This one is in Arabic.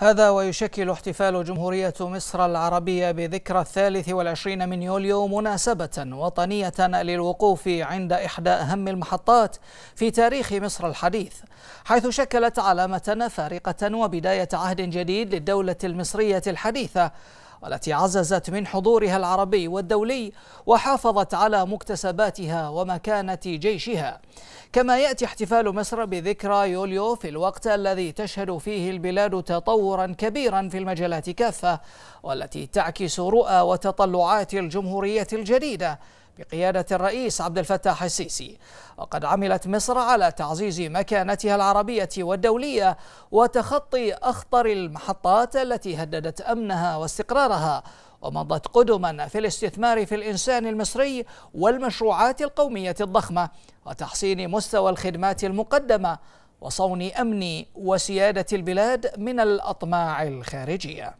هذا ويشكل احتفال جمهورية مصر العربية بذكرى الثالث والعشرين من يوليو مناسبة وطنية للوقوف عند إحدى أهم المحطات في تاريخ مصر الحديث حيث شكلت علامة فارقة وبداية عهد جديد للدولة المصرية الحديثة والتي عززت من حضورها العربي والدولي وحافظت على مكتسباتها ومكانة جيشها. كما يأتي احتفال مصر بذكرى يوليو في الوقت الذي تشهد فيه البلاد تطورا كبيرا في المجالات كافة والتي تعكس رؤى وتطلعات الجمهورية الجديدة بقيادة الرئيس عبد الفتاح السيسي. وقد عملت مصر على تعزيز مكانتها العربية والدولية وتخطي أخطر المحطات التي هددت أمنها واستقرارها ومضت قدما في الاستثمار في الإنسان المصري والمشروعات القومية الضخمة وتحسين مستوى الخدمات المقدمة وصون أمن وسيادة البلاد من الأطماع الخارجية.